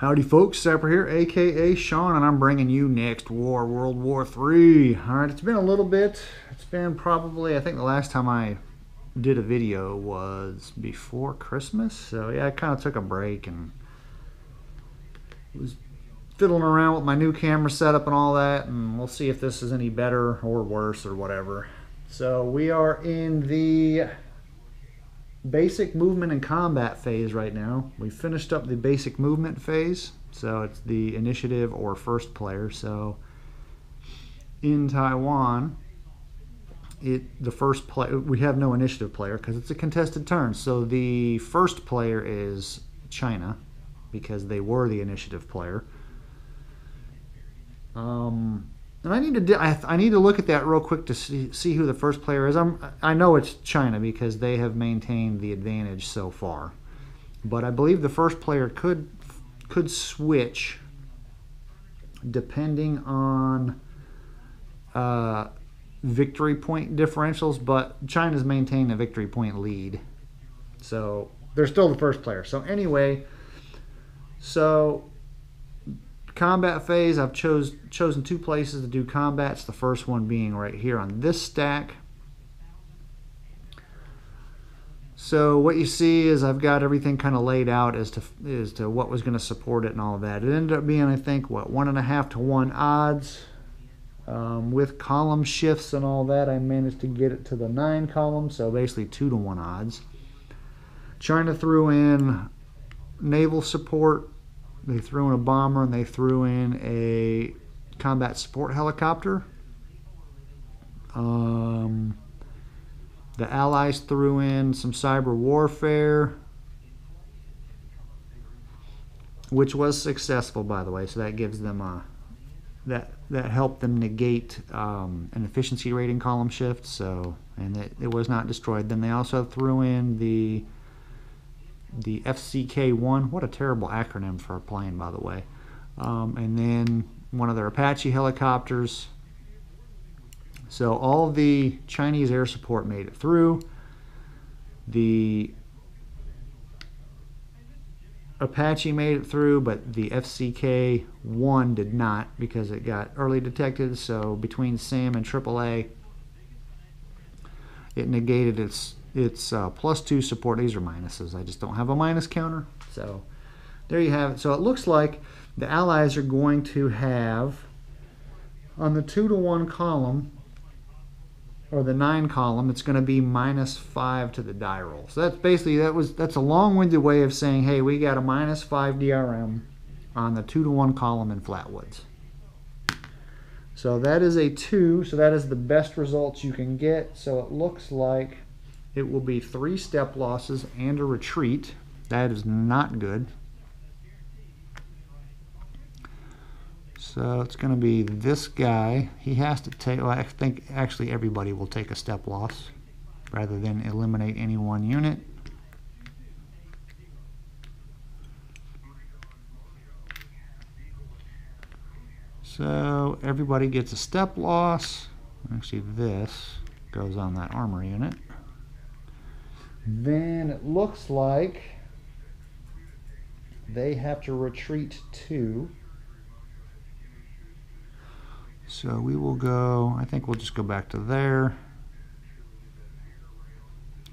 Howdy folks, Sapper here, aka Shawn, and I'm bringing you Next War, World War III. Alright, it's been a little bit, it's been probably, I think the last time I did a video was before Christmas, so yeah, I kind of took a break and was fiddling around with my new camera setup and all that, and we'll see if this is any better or worse or whatever. So we are in the basic movement and combat phase right now. We finished up the basic movement phase, so it's the initiative or first player. So in Taiwan, it the first play we have no initiative player because it's a contested turn. So the first player is China because they were the initiative player. Um, and I need to I, I need to look at that real quick to see, see who the first player is. I'm I know it's China because they have maintained the advantage so far, but I believe the first player could could switch depending on uh, victory point differentials. But China's maintained a victory point lead, so they're still the first player. So anyway, so combat phase, I've chose, chosen two places to do combats. The first one being right here on this stack. So what you see is I've got everything kind of laid out as to as to what was going to support it and all that. It ended up being, I think, what one and a half to one odds. Um, with column shifts and all that, I managed to get it to the nine column, so basically two to one odds. China threw in naval support they threw in a bomber and they threw in a combat support helicopter. Um, the Allies threw in some cyber warfare, which was successful, by the way. So that gives them a that that helped them negate um, an efficiency rating column shift. So and it, it was not destroyed. Then they also threw in the the FCK-1. What a terrible acronym for a plane, by the way. Um, and then one of their Apache helicopters. So all the Chinese air support made it through. The Apache made it through, but the FCK-1 did not because it got early detected. So between SAM and AAA, it negated its it's uh, plus two support. These are minuses. I just don't have a minus counter. So there you have it. So it looks like the allies are going to have on the two to one column or the nine column, it's going to be minus five to the die roll. So that's basically that was that's a long-winded way of saying, hey, we got a minus five DRM on the two to one column in Flatwoods. So that is a two. So that is the best results you can get. So it looks like it will be three step losses and a retreat. That is not good. So it's going to be this guy. He has to take, well, I think actually everybody will take a step loss rather than eliminate any one unit. So everybody gets a step loss. Actually, this goes on that armor unit. Then it looks like they have to retreat two. So we will go, I think we'll just go back to there.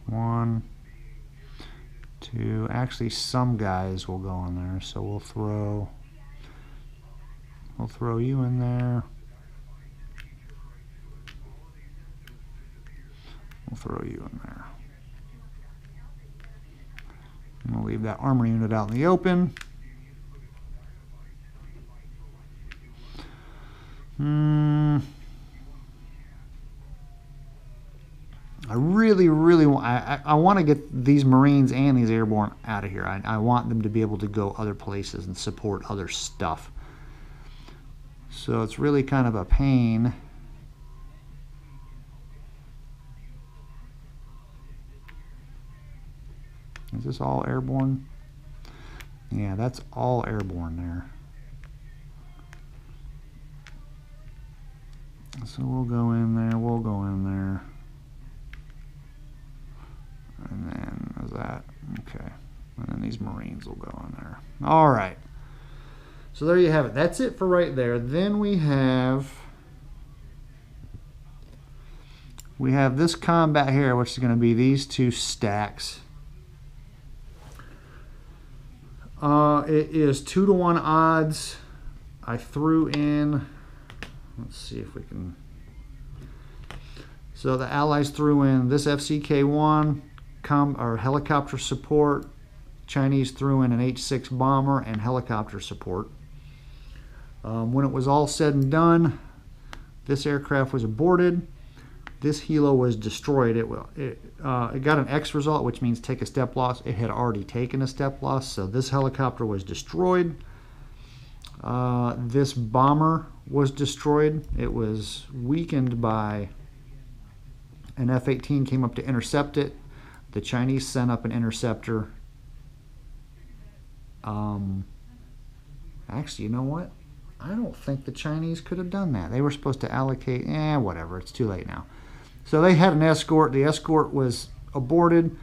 One, two, actually some guys will go in there. So we'll throw, we'll throw you in there. We'll throw you in there. I'm going to leave that armor unit out in the open. Hmm. I really, really want, I, I, I want to get these Marines and these airborne out of here. I, I want them to be able to go other places and support other stuff. So it's really kind of a pain. Is this all airborne? Yeah, that's all airborne there. So we'll go in there, we'll go in there. And then is that, okay. And then these Marines will go in there. All right. So there you have it. That's it for right there. Then we have we have this combat here, which is going to be these two stacks. Uh, it is two to one odds. I threw in. Let's see if we can. So the Allies threw in this FCK-1 com or helicopter support. Chinese threw in an H-6 bomber and helicopter support. Um, when it was all said and done, this aircraft was aborted. This helo was destroyed. It, it, uh, it got an X result, which means take a step loss. It had already taken a step loss, so this helicopter was destroyed. Uh, this bomber was destroyed. It was weakened by an F-18 came up to intercept it. The Chinese sent up an interceptor. Um, actually, you know what? I don't think the Chinese could have done that. They were supposed to allocate, eh, whatever. It's too late now. So they had an escort. The escort was aborted.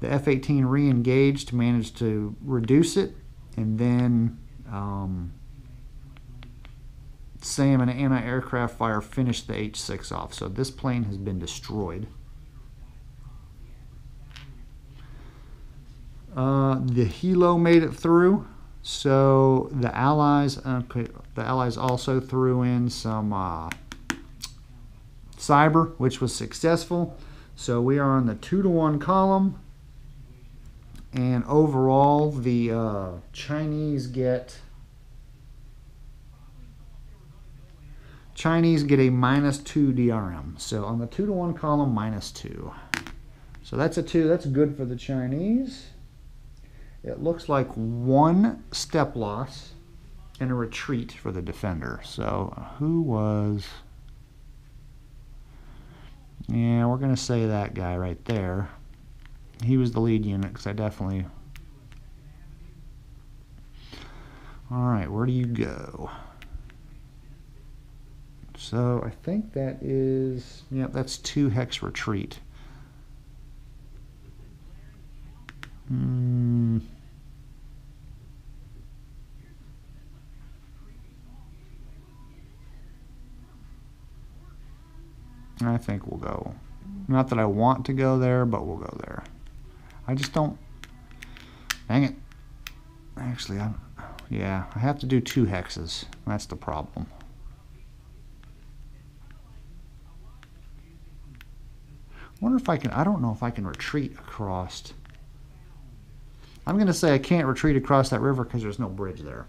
The F-18 re-engaged, managed to reduce it, and then um, SAM and anti-aircraft fire finished the H-6 off. So this plane has been destroyed. Uh, the helo made it through. So the Allies, uh, the Allies also threw in some uh, cyber, which was successful. So we are on the two to one column, and overall the uh, Chinese get Chinese get a minus two DRM. So on the two to one column, minus two. So that's a two. That's good for the Chinese. It looks like one step loss and a retreat for the defender. So who was... Yeah, we're going to say that guy right there. He was the lead unit because I definitely... Alright, where do you go? So I think that is... Yep, that's two hex retreat. Hmm... I think we'll go. Not that I want to go there, but we'll go there. I just don't... Dang it. Actually, I'm... Yeah, I have to do two hexes. That's the problem. wonder if I can... I don't know if I can retreat across... I'm going to say I can't retreat across that river because there's no bridge there.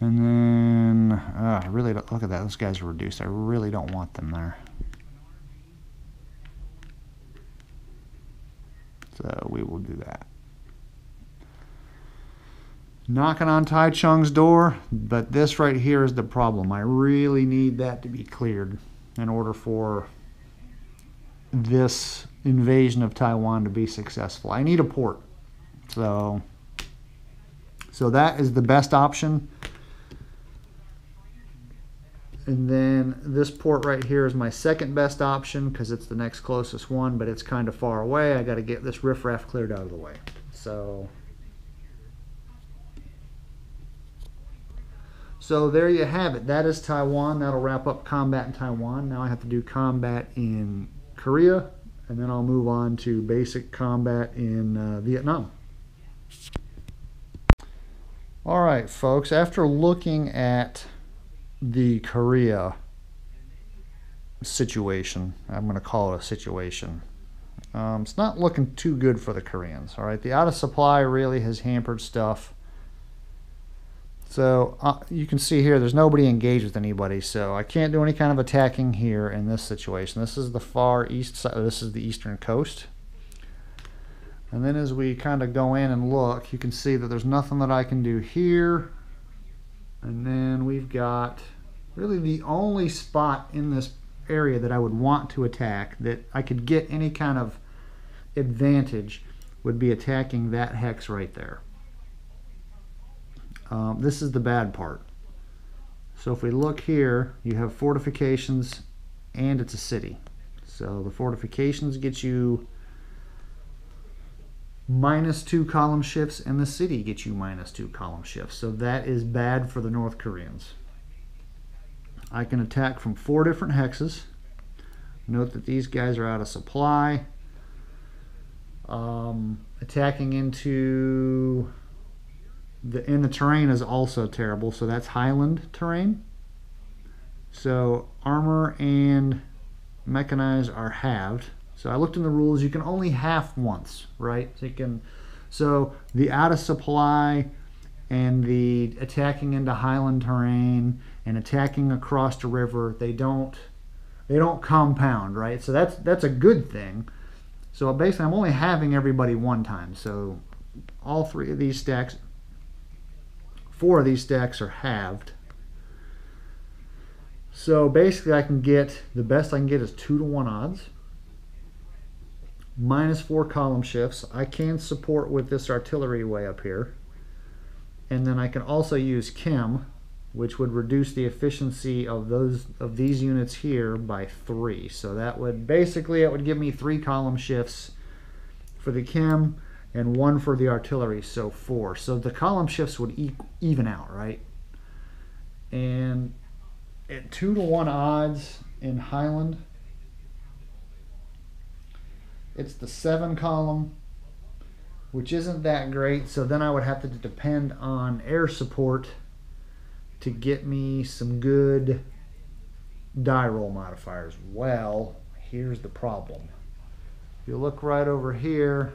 And then, uh, I really look at that, those guys are reduced. I really don't want them there. So we will do that. Knocking on Taichung's door, but this right here is the problem. I really need that to be cleared in order for this invasion of Taiwan to be successful. I need a port. So, so that is the best option. And then this port right here is my second best option because it's the next closest one, but it's kind of far away. I got to get this riffraff cleared out of the way. So, so there you have it. That is Taiwan. That'll wrap up combat in Taiwan. Now I have to do combat in Korea, and then I'll move on to basic combat in uh, Vietnam. All right, folks, after looking at the Korea situation. I'm going to call it a situation. Um, it's not looking too good for the Koreans. All right, the out of supply really has hampered stuff. So uh, you can see here, there's nobody engaged with anybody. So I can't do any kind of attacking here in this situation. This is the far east side. This is the eastern coast. And then as we kind of go in and look, you can see that there's nothing that I can do here and then we've got really the only spot in this area that I would want to attack that I could get any kind of advantage would be attacking that hex right there. Um, this is the bad part. So if we look here, you have fortifications and it's a city. So the fortifications get you minus two column shifts, and the city gets you minus two column shifts. So that is bad for the North Koreans. I can attack from four different hexes. Note that these guys are out of supply. Um, attacking into the in the terrain is also terrible. So that's highland terrain. So armor and mechanized are halved. So I looked in the rules. You can only half once, right? So you can. So the out of supply and the attacking into highland terrain and attacking across the river, they don't they don't compound, right? So that's that's a good thing. So basically, I'm only having everybody one time. So all three of these stacks, four of these stacks are halved. So basically, I can get the best I can get is two to one odds. Minus four column shifts. I can support with this artillery way up here. And then I can also use Chem which would reduce the efficiency of those of these units here by three. So that would basically it would give me three column shifts for the chem and one for the artillery, so four. So the column shifts would e even out, right? And at two to one odds in Highland, it's the seven column, which isn't that great. So then I would have to depend on air support to get me some good die roll modifiers. Well, here's the problem. If you look right over here,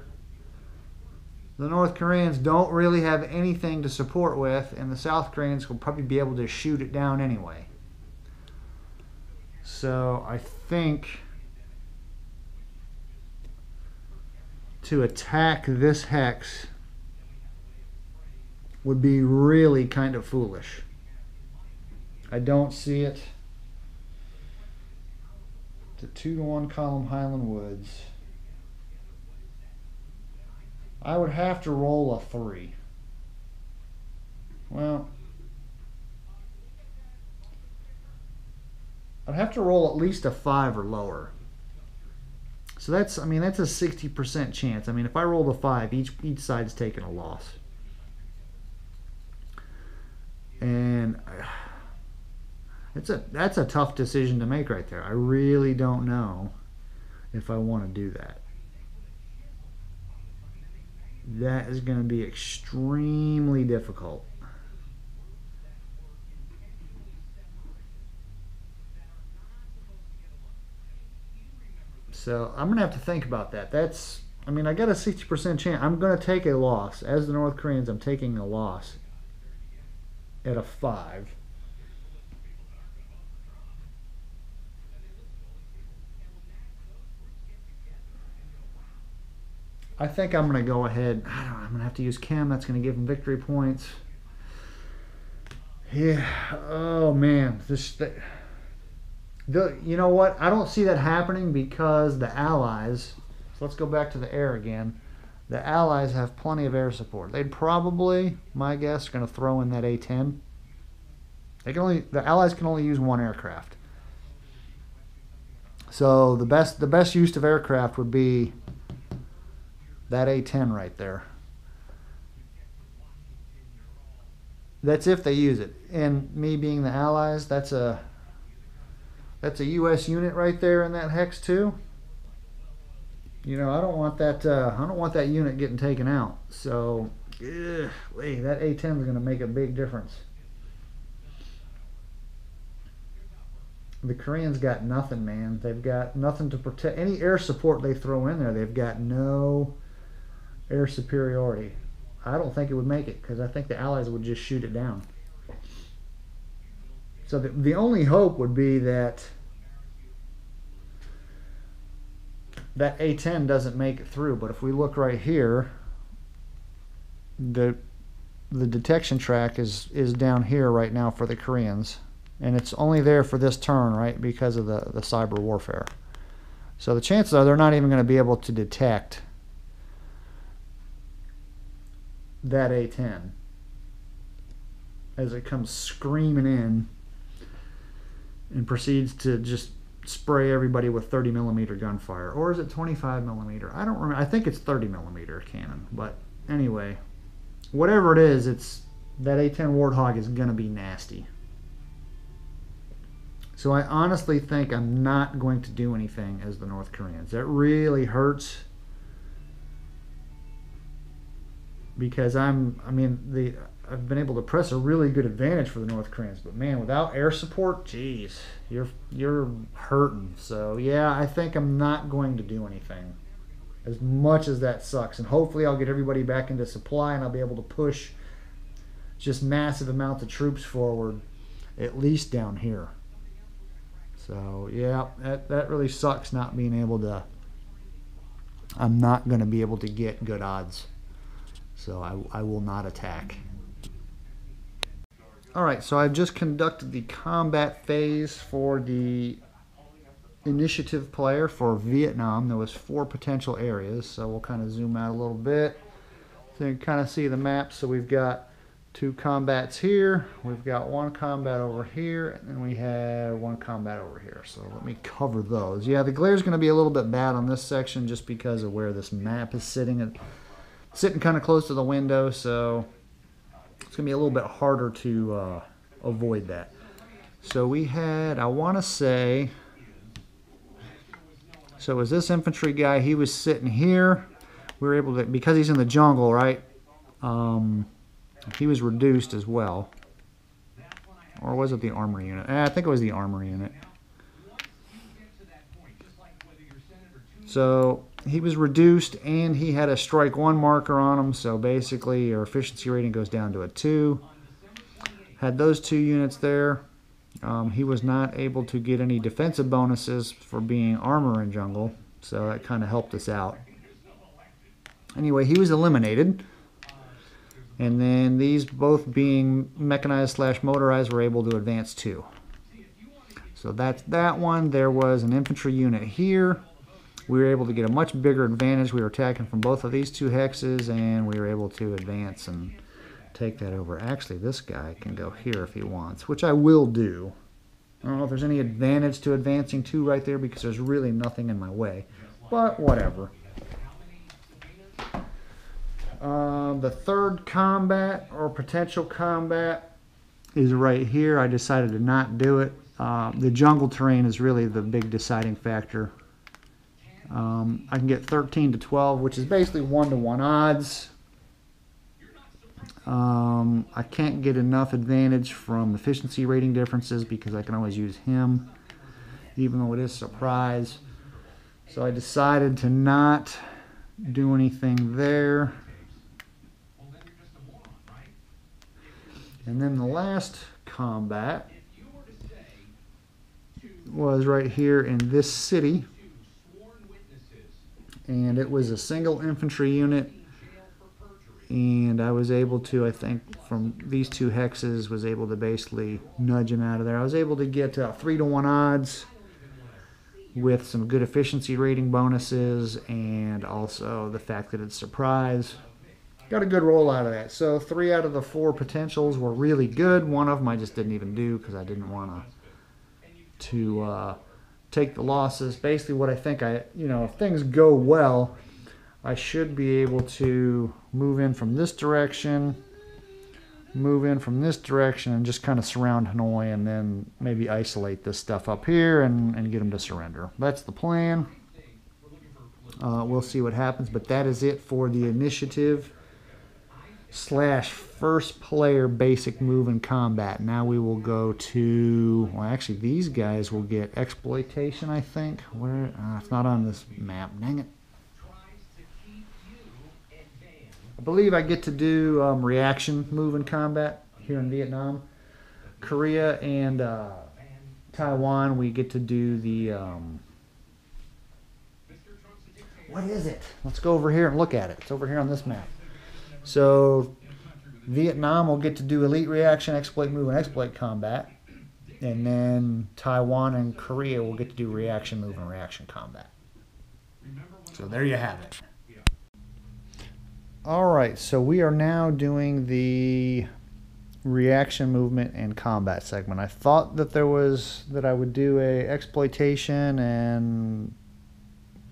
the North Koreans don't really have anything to support with, and the South Koreans will probably be able to shoot it down anyway. So I think to attack this hex would be really kind of foolish. I don't see it. The two to one column Highland Woods. I would have to roll a three. Well, I'd have to roll at least a five or lower. So that's, I mean, that's a 60% chance. I mean, if I roll a five, each each side's taking a loss. And. It's a that's a tough decision to make right there. I really don't know if I want to do that. That is going to be extremely difficult. So I'm going to have to think about that. That's, I mean, I got a 60% chance. I'm going to take a loss. As the North Koreans, I'm taking a loss at a 5. I think I'm going to go ahead. I don't know, I'm going to have to use Chem. That's going to give him victory points. Yeah. Oh man, this. The, you know what? I don't see that happening because the Allies. So let's go back to the air again. The Allies have plenty of air support. They'd probably, my guess, are going to throw in that A-10. They can only the Allies can only use one aircraft. So the best the best use of aircraft would be that A10 right there. That's if they use it. And me being the Allies, that's a that's a U.S. unit right there in that hex too. You know, I don't want that. Uh, I don't want that unit getting taken out. So, that A10 is going to make a big difference. The Koreans got nothing, man. They've got nothing to protect. Any air support they throw in there, they've got no air superiority. I don't think it would make it because I think the Allies would just shoot it down. So the, the only hope would be that that A10 doesn't make it through. But if we look right here, the the detection track is is down here right now for the Koreans, and it's only there for this turn, right, because of the the cyber warfare. So the chances are they're not even going to be able to detect that A10 as it comes screaming in and proceeds to just spray everybody with 30 millimeter gunfire, or is it 25 millimeter? I don't remember. I think it's 30 millimeter cannon, but anyway, whatever it is, it's that A10 Warthog is gonna be nasty. So I honestly think I'm not going to do anything as the North Koreans. That really hurts because I'm. I mean the. I've been able to press a really good advantage for the North Koreans, but man, without air support, geez, you're you're hurting. So yeah, I think I'm not going to do anything. As much as that sucks, and hopefully I'll get everybody back into supply, and I'll be able to push just massive amounts of troops forward, at least down here. So yeah, that that really sucks not being able to. I'm not going to be able to get good odds. So I, I will not attack. Alright, so I've just conducted the combat phase for the initiative player for Vietnam. There was four potential areas, so we'll kind of zoom out a little bit. So you can kind of see the map. So we've got two combats here, we've got one combat over here, and then we have one combat over here. So let me cover those. Yeah, the glare is going to be a little bit bad on this section just because of where this map is sitting. Sitting kind of close to the window, so it's going to be a little bit harder to uh, avoid that. So we had, I want to say, so was this infantry guy, he was sitting here. We were able to, because he's in the jungle, right? Um, he was reduced as well. Or was it the armor unit? Eh, I think it was the armor unit. So he was reduced and he had a strike one marker on him. So basically your efficiency rating goes down to a two. Had those two units there. Um, he was not able to get any defensive bonuses for being armor in jungle. So that kind of helped us out. Anyway, he was eliminated. And then these both being mechanized slash motorized were able to advance too. So that's that one. There was an infantry unit here we were able to get a much bigger advantage. We were attacking from both of these two hexes, and we were able to advance and take that over. Actually, this guy can go here if he wants, which I will do. I don't know if there's any advantage to advancing two right there because there's really nothing in my way. But whatever. Um, the third combat or potential combat is right here. I decided to not do it. Uh, the jungle terrain is really the big deciding factor um, I can get 13 to 12, which is basically one-to-one odds. Um, I can't get enough advantage from efficiency rating differences because I can always use him, even though it is surprise. So I decided to not do anything there. And then the last combat was right here in this city and it was a single infantry unit. And I was able to I think from these two hexes was able to basically nudge him out of there. I was able to get uh, three to one odds with some good efficiency rating bonuses and also the fact that it's surprise. Got a good roll out of that. So three out of the four potentials were really good. One of them I just didn't even do because I didn't want to to uh, take the losses. Basically, what I think I, you know, if things go well, I should be able to move in from this direction, move in from this direction, and just kind of surround Hanoi and then maybe isolate this stuff up here and, and get them to surrender. That's the plan. Uh, we'll see what happens, but that is it for the initiative slash first player basic move in combat. Now we will go to, well actually these guys will get exploitation I think. Where, uh, it's not on this map, dang it. I believe I get to do um, reaction move in combat here in Vietnam. Korea and uh, Taiwan we get to do the, um, what is it? Let's go over here and look at it. It's over here on this map. So Vietnam will get to do elite reaction, exploit move, and exploit combat. And then Taiwan and Korea will get to do reaction move and reaction combat. So there you have it. All right, so we are now doing the reaction movement and combat segment. I thought that there was that I would do a exploitation and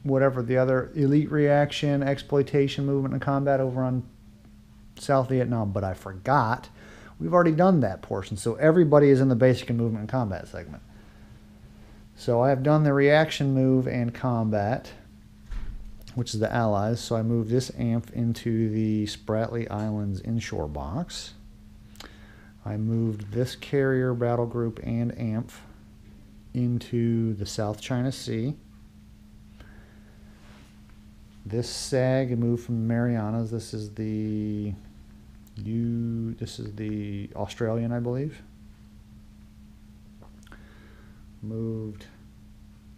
whatever the other elite reaction, exploitation movement and combat over on South Vietnam, but I forgot. We've already done that portion, so everybody is in the basic and movement and combat segment. So I have done the reaction move and combat, which is the allies. So I move this AMF into the Spratly Islands inshore box. I moved this carrier battle group and AMF into the South China Sea. This SAG moved from Marianas. This is the you. This is the Australian, I believe. Moved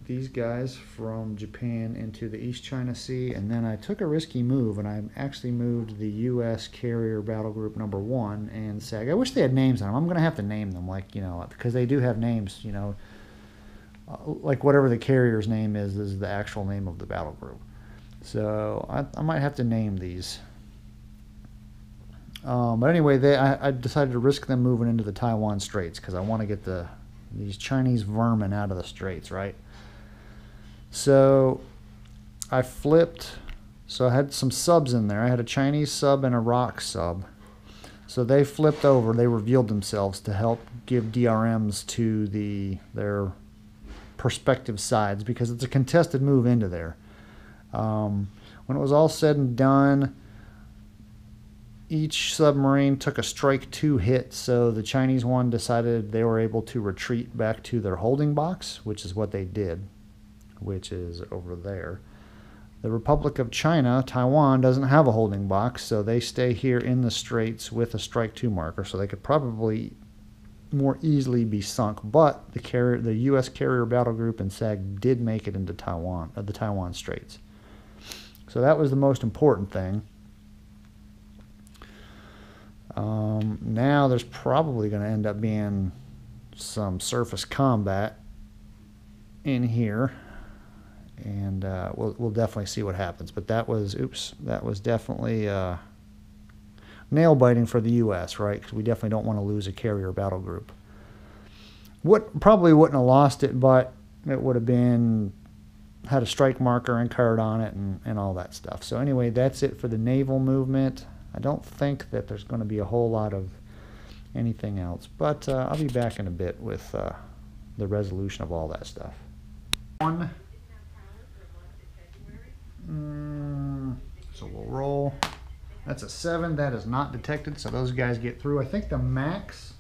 these guys from Japan into the East China Sea, and then I took a risky move, and I actually moved the U.S. Carrier Battle Group Number One and SAG. I wish they had names on them. I'm going to have to name them, like you know, because they do have names. You know, uh, like whatever the carrier's name is is the actual name of the battle group. So I, I might have to name these. Um, but anyway, they I, I decided to risk them moving into the Taiwan Straits because I want to get the these Chinese vermin out of the straits, right? So I flipped. So I had some subs in there. I had a Chinese sub and a ROC sub. So they flipped over. They revealed themselves to help give DRMs to the their prospective sides because it's a contested move into there. Um, when it was all said and done, each submarine took a strike two hit, so the Chinese one decided they were able to retreat back to their holding box, which is what they did, which is over there. The Republic of China, Taiwan, doesn't have a holding box, so they stay here in the straits with a strike two marker, so they could probably more easily be sunk. But the carrier, the U.S. carrier battle group and SAG did make it into Taiwan, uh, the Taiwan Straits. So that was the most important thing. Um, now there's probably going to end up being some surface combat in here, and uh, we'll we'll definitely see what happens. But that was oops, that was definitely uh, nail biting for the U.S. Right? Because we definitely don't want to lose a carrier battle group. What probably wouldn't have lost it, but it would have been had a strike marker and card on it and, and all that stuff. So anyway, that's it for the naval movement. I don't think that there's going to be a whole lot of anything else, but uh, I'll be back in a bit with uh, the resolution of all that stuff. One. Mm, so we'll roll. That's a seven. That is not detected, so those guys get through. I think the max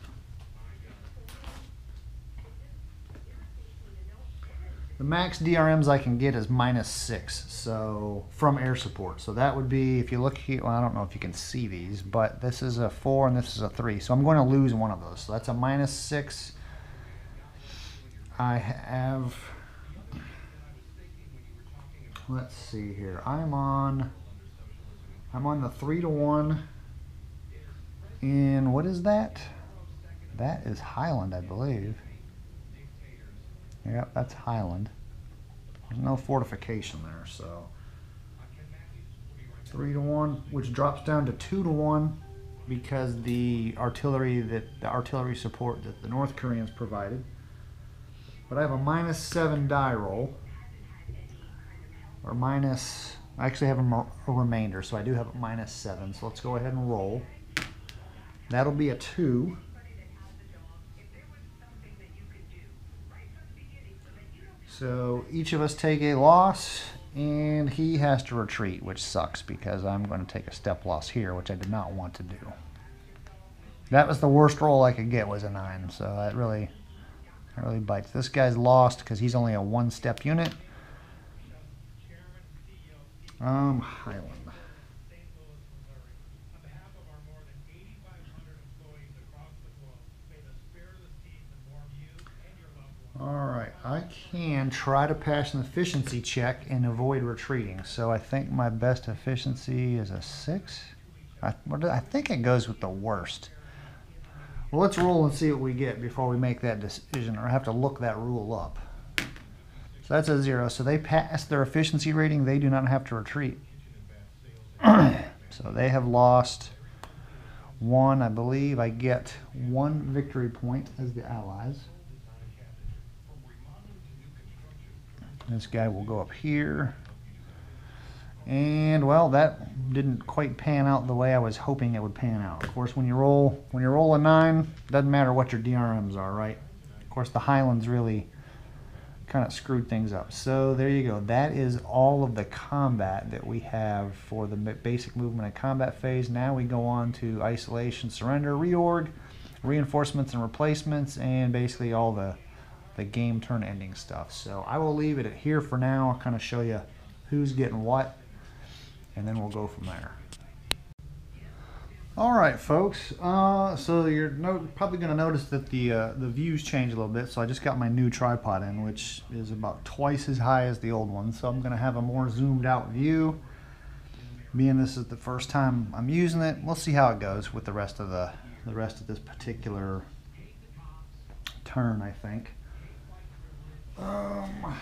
The max DRMs I can get is minus six, so from air support. So that would be, if you look here, well, I don't know if you can see these, but this is a four and this is a three. So I'm going to lose one of those. So that's a minus six. I have, let's see here. I'm on, I'm on the three to one. And what is that? That is Highland, I believe. Yep, that's Highland. There's no fortification there, so three to one, which drops down to two to one because the artillery that the artillery support that the North Koreans provided. But I have a minus seven die roll, or minus. I actually have a, a remainder, so I do have a minus seven. So let's go ahead and roll. That'll be a two. So each of us take a loss, and he has to retreat, which sucks because I'm going to take a step loss here, which I did not want to do. That was the worst roll I could get was a 9, so that really, that really bites. This guy's lost because he's only a one-step unit. Um, Highland. All right, I can try to pass an efficiency check and avoid retreating. So I think my best efficiency is a six. I, I think it goes with the worst. Well, let's roll and see what we get before we make that decision, or I have to look that rule up. So that's a zero. So they pass their efficiency rating. They do not have to retreat. so they have lost one, I believe I get one victory point as the allies. This guy will go up here. And well, that didn't quite pan out the way I was hoping it would pan out. Of course, when you roll when you roll a nine, doesn't matter what your DRMs are, right? Of course, the Highlands really kind of screwed things up. So there you go. That is all of the combat that we have for the basic movement and combat phase. Now we go on to isolation, surrender, reorg, reinforcements and replacements, and basically all the the game turn ending stuff. So I will leave it here for now. I'll kind of show you who's getting what, and then we'll go from there. All right, folks. Uh, so you're no, probably going to notice that the uh, the views change a little bit. So I just got my new tripod in, which is about twice as high as the old one. So I'm going to have a more zoomed out view. Being this is the first time I'm using it, we'll see how it goes with the rest of the the rest of this particular turn. I think. Um,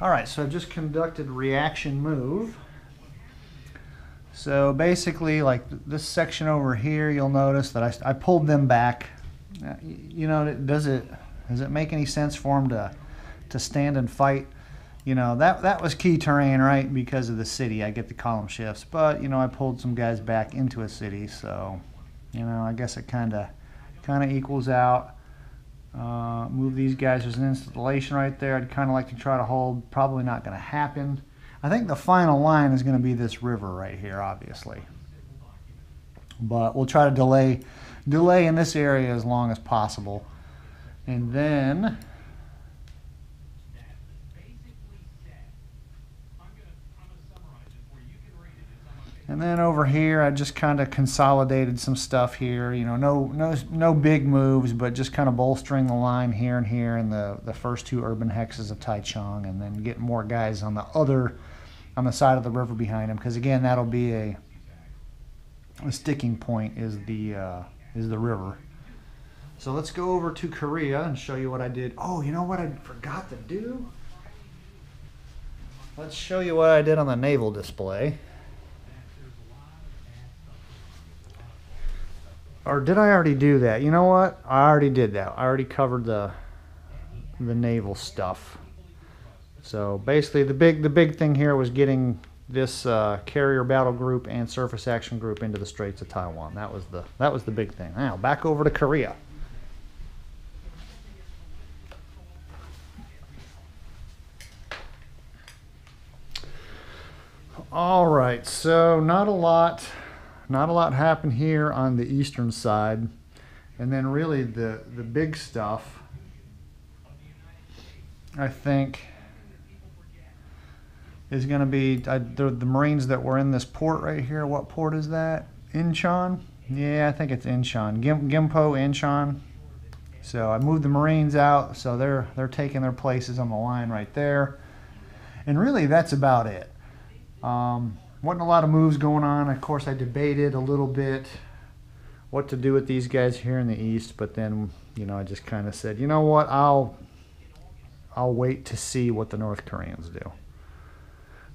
all right, so I've just conducted reaction move. So basically, like this section over here, you'll notice that I, I pulled them back. Uh, you know, does it does it make any sense for them to to stand and fight? You know, that that was key terrain, right? Because of the city, I get the column shifts. But you know, I pulled some guys back into a city, so you know, I guess it kind of kind of equals out. Uh, move these guys. There's an installation right there. I'd kind of like to try to hold. Probably not going to happen. I think the final line is going to be this river right here, obviously. But we'll try to delay, delay in this area as long as possible. And then And then over here, I just kind of consolidated some stuff here. You know, no no no big moves, but just kind of bolstering the line here and here in the the first two urban hexes of Taichung, and then get more guys on the other on the side of the river behind him. Because again, that'll be a a sticking point is the uh, is the river. So let's go over to Korea and show you what I did. Oh, you know what I forgot to do? Let's show you what I did on the naval display. Or did I already do that? You know what? I already did that. I already covered the the naval stuff. So basically, the big the big thing here was getting this uh, carrier battle group and surface action group into the Straits of Taiwan. That was the that was the big thing. Now back over to Korea. All right, so not a lot not a lot happened here on the eastern side. And then really the, the big stuff, I think, is going to be uh, the, the Marines that were in this port right here. What port is that? Incheon? Yeah, I think it's Incheon. Gim, Gimpo, Incheon. So I moved the Marines out, so they're they're taking their places on the line right there. And really, that's about it. Um, wasn't a lot of moves going on. Of course, I debated a little bit what to do with these guys here in the east, but then you know I just kind of said, you know what, I'll I'll wait to see what the North Koreans do.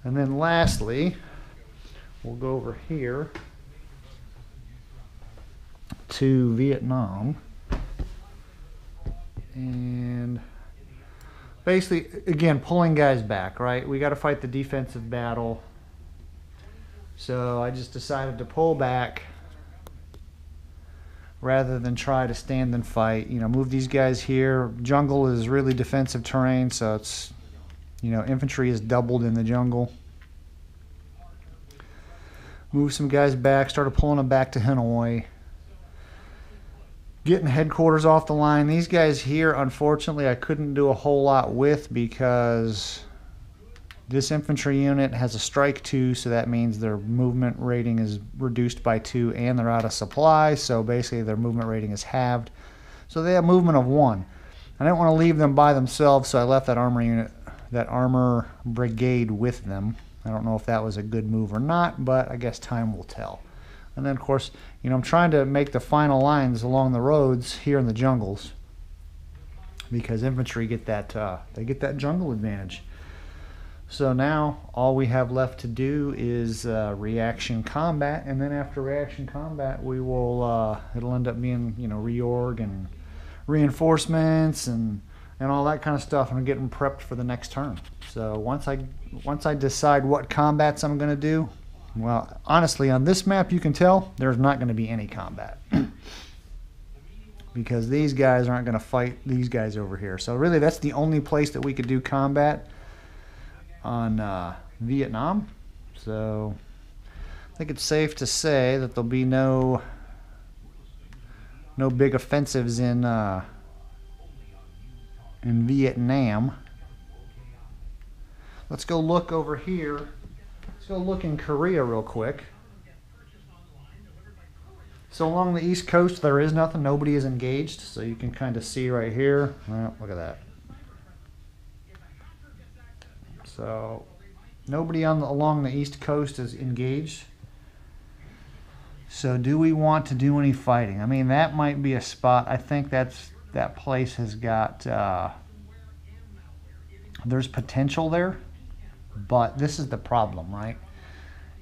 And then lastly, we'll go over here to Vietnam. And basically, again, pulling guys back, right? We got to fight the defensive battle. So I just decided to pull back rather than try to stand and fight. You know, move these guys here. Jungle is really defensive terrain, so it's, you know, infantry is doubled in the jungle. Move some guys back, started pulling them back to Hanoi. Getting headquarters off the line. These guys here, unfortunately, I couldn't do a whole lot with because this infantry unit has a strike 2, so that means their movement rating is reduced by 2 and they're out of supply, so basically their movement rating is halved. So they have movement of 1. I didn't want to leave them by themselves, so I left that armor unit, that armor brigade with them. I don't know if that was a good move or not, but I guess time will tell. And then, of course, you know, I'm trying to make the final lines along the roads here in the jungles because infantry get that uh, they get that jungle advantage. So now all we have left to do is uh, reaction combat, and then after reaction combat, we will uh, it'll end up being you know reorg and reinforcements and and all that kind of stuff, and getting prepped for the next turn. So once I once I decide what combats I'm going to do, well, honestly, on this map you can tell there's not going to be any combat. because these guys aren't going to fight these guys over here. So really that's the only place that we could do combat on uh, Vietnam. So I think it's safe to say that there'll be no no big offensives in uh, in Vietnam. Let's go look over here. Let's go look in Korea real quick. So along the east coast, there is nothing. Nobody is engaged. So you can kind of see right here. Well, look at that. So nobody on the, along the east coast is engaged. So do we want to do any fighting? I mean, that might be a spot. I think that's that place has got. Uh, there's potential there, but this is the problem, right?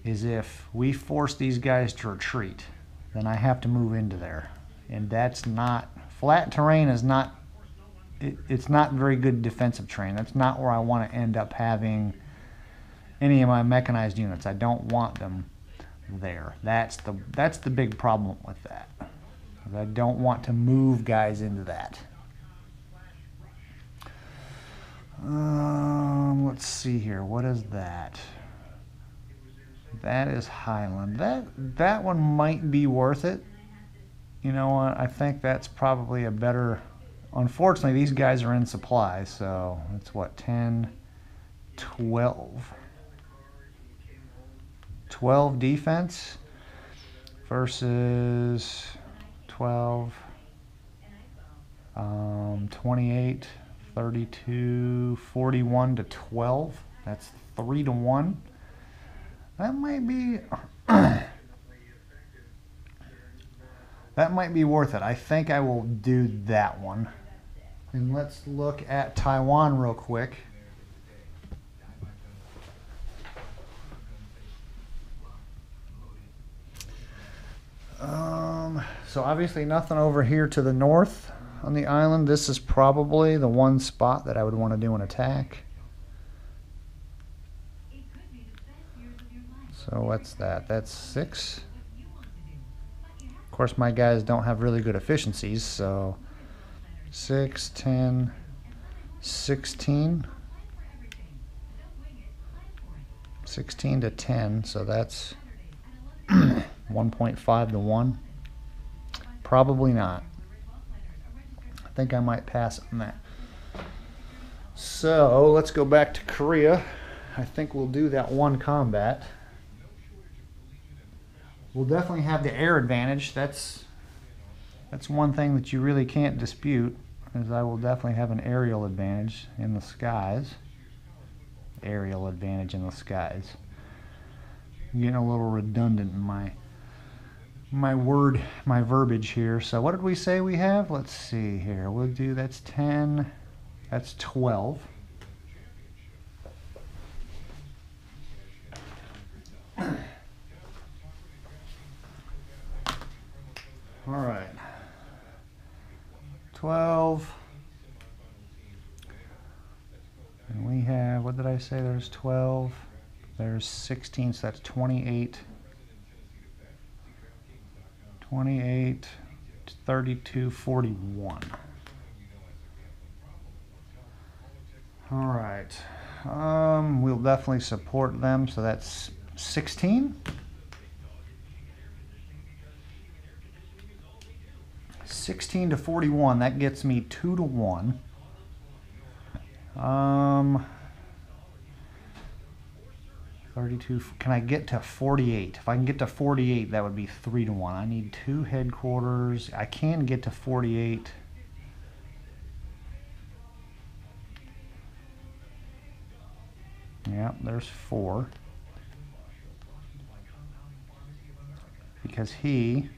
Is if we force these guys to retreat, then I have to move into there, and that's not flat terrain. Is not it, it's not very good defensive terrain. That's not where I want to end up having any of my mechanized units. I don't want them there. That's the that's the big problem with that. I don't want to move guys into that. Um, let's see here. What is that? That is Highland. That that one might be worth it. You know what? I think that's probably a better Unfortunately, these guys are in supply, so it's what, 10, 12. 12 defense versus 12, um, 28, 32, 41 to 12. That's 3 to 1. That might be. that might be worth it. I think I will do that one. And let's look at Taiwan real quick. Um, so obviously nothing over here to the north on the island. This is probably the one spot that I would want to do an attack. So what's that? That's six. Of course, my guys don't have really good efficiencies, so 6, 10, 16. 16 to 10, so that's 1.5 to 1. Probably not. I think I might pass on that. So let's go back to Korea. I think we'll do that one combat. We'll definitely have the air advantage. That's that's one thing that you really can't dispute is I will definitely have an aerial advantage in the skies. Aerial advantage in the skies. I'm getting a little redundant in my my word, my verbiage here. So what did we say we have? Let's see here. We'll do that's 10, that's 12. All right. 12. And we have, what did I say? There's 12. There's 16, so that's 28. 28, 32, 41. All right. Um, we'll definitely support them, so that's 16. 16 to 41, that gets me 2 to 1. Um, 32, can I get to 48? If I can get to 48, that would be 3 to 1. I need two headquarters. I can get to 48. Yeah, there's four. Because he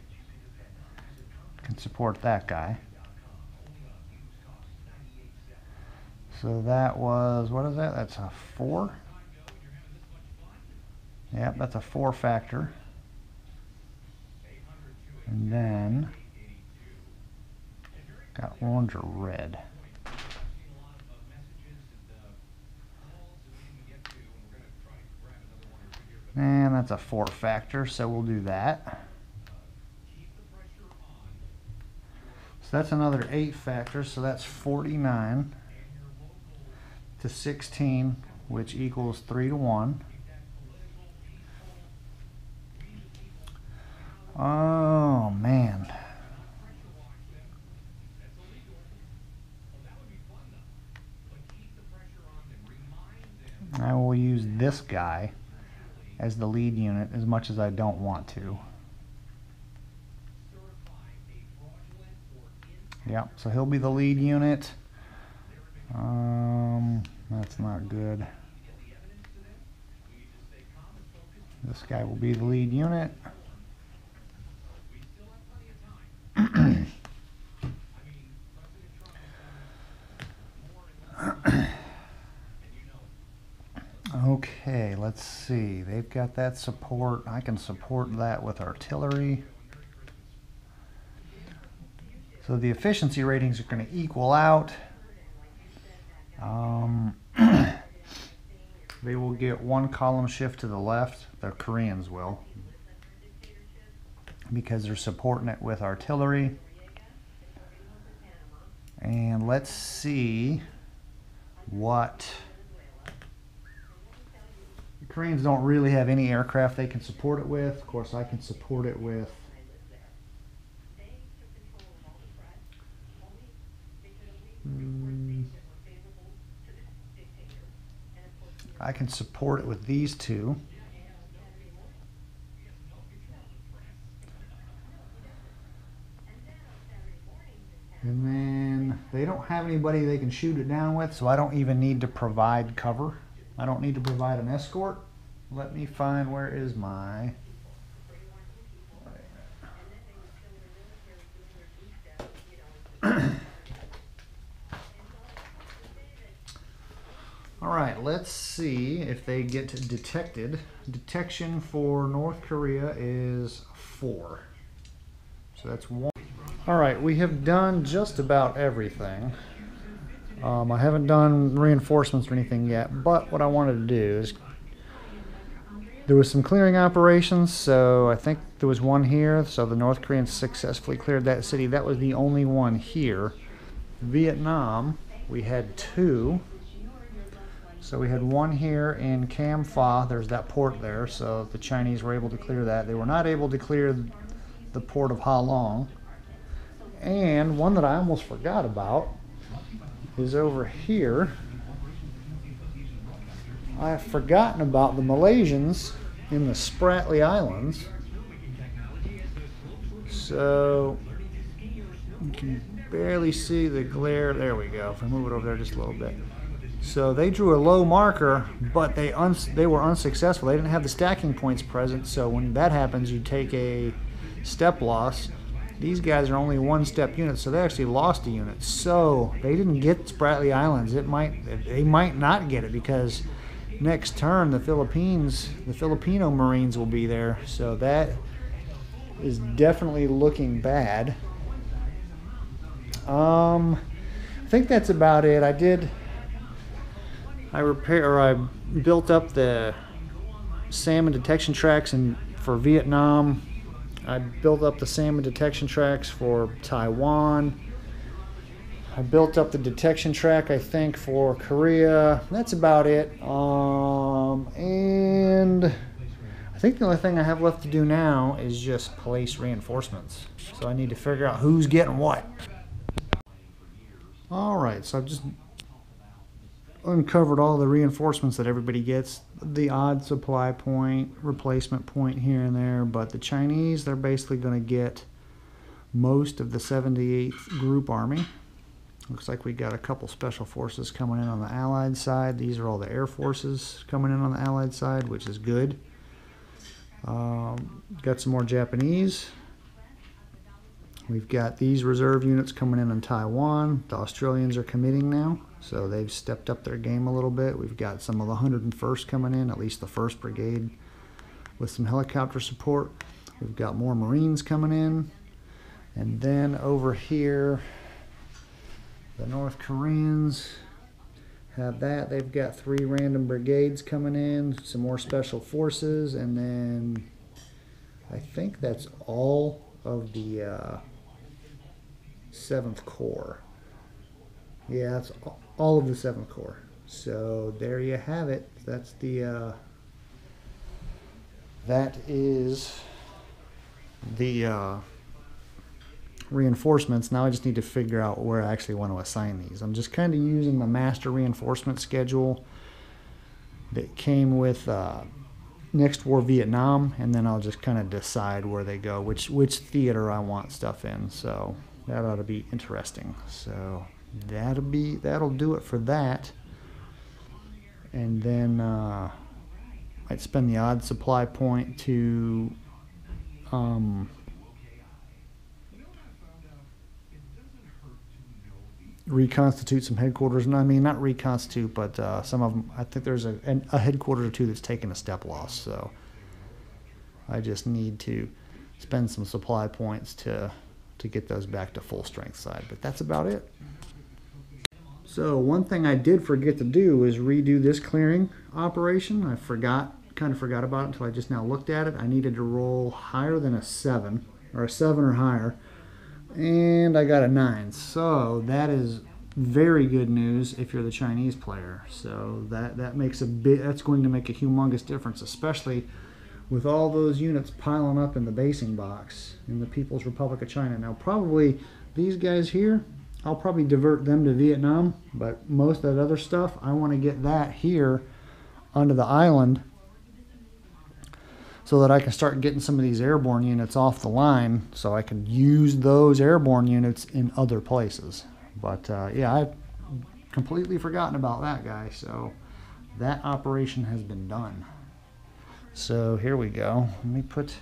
can support that guy. So that was, what is that? That's a four. Yep, that's a four factor. And then got orange or red. And that's a four factor, so we'll do that. So that's another eight factor, so that's 49 to 16, which equals 3 to 1. Oh, man. I will use this guy as the lead unit as much as I don't want to. Yep, so he'll be the lead unit. Um, that's not good. This guy will be the lead unit. okay, let's see. They've got that support. I can support that with artillery. So the efficiency ratings are going to equal out. Um, they will get one column shift to the left. The Koreans will. Because they're supporting it with artillery. And let's see what... The Koreans don't really have any aircraft they can support it with. Of course, I can support it with I can support it with these two. And then they don't have anybody they can shoot it down with, so I don't even need to provide cover. I don't need to provide an escort. Let me find where is my... All right, let's see if they get detected. Detection for North Korea is four. So that's one. All right, we have done just about everything. Um, I haven't done reinforcements or anything yet, but what I wanted to do is there was some clearing operations, so I think there was one here, so the North Koreans successfully cleared that city. That was the only one here. Vietnam, we had two. So we had one here in Cam. There's that port there. So the Chinese were able to clear that. They were not able to clear the port of Ha Long. And one that I almost forgot about is over here. I've forgotten about the Malaysians in the Spratly Islands. So you can barely see the glare. There we go. If I move it over there just a little bit. So they drew a low marker, but they they were unsuccessful. They didn't have the stacking points present. So when that happens, you take a step loss. These guys are only one step units, so they actually lost a unit. So they didn't get Spratly Islands. It might they might not get it because next turn the Philippines, the Filipino Marines will be there. So that is definitely looking bad. Um, I think that's about it. I did I repair or I built up the SAM and detection tracks and for Vietnam. I built up the SAM and detection tracks for Taiwan. I built up the detection track, I think, for Korea. That's about it. Um, and I think the only thing I have left to do now is just place reinforcements. So I need to figure out who's getting what. All right, so I've just uncovered all the reinforcements that everybody gets. The odd supply point, replacement point here and there, but the Chinese, they're basically going to get most of the 78th Group Army. Looks like we got a couple special forces coming in on the Allied side. These are all the Air Forces coming in on the Allied side, which is good. Um, got some more Japanese. We've got these reserve units coming in on Taiwan. The Australians are committing now. So they've stepped up their game a little bit. We've got some of the 101st coming in, at least the 1st Brigade. with some helicopter support. We've got more Marines coming in. And then over here, the North Koreans have that. They've got three random brigades coming in, some more special forces, and then I think that's all of the uh, Seventh Corps. Yeah, that's all of the Seventh Corps. So there you have it. That's the. Uh, that is the uh, reinforcements. Now I just need to figure out where I actually want to assign these. I'm just kind of using the master reinforcement schedule that came with uh, next war Vietnam, and then I'll just kind of decide where they go, which which theater I want stuff in. So that ought to be interesting. So that'll be that'll do it for that. And then uh, I'd spend the odd supply point to um, reconstitute some headquarters. And I mean, not reconstitute, but uh, some of them. I think there's a, a headquarters or two that's taken a step loss. So I just need to spend some supply points to to get those back to full strength side. But that's about it. So one thing I did forget to do is redo this clearing operation. I forgot, kind of forgot about it until I just now looked at it. I needed to roll higher than a seven or a seven or higher and I got a nine. So that is very good news if you're the Chinese player. So that that makes a bit. That's going to make a humongous difference, especially with all those units piling up in the basing box in the People's Republic of China. Now, probably these guys here, I'll probably divert them to Vietnam, but most of that other stuff, I want to get that here onto the island so that I can start getting some of these airborne units off the line so I can use those airborne units in other places. But uh, yeah, I've completely forgotten about that guy. So that operation has been done. So here we go. Let me put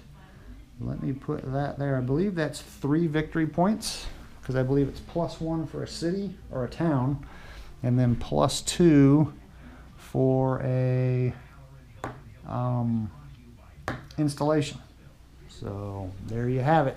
let me put that there. I believe that's three victory points because I believe it's plus one for a city or a town, and then plus two for a um, installation. So there you have it.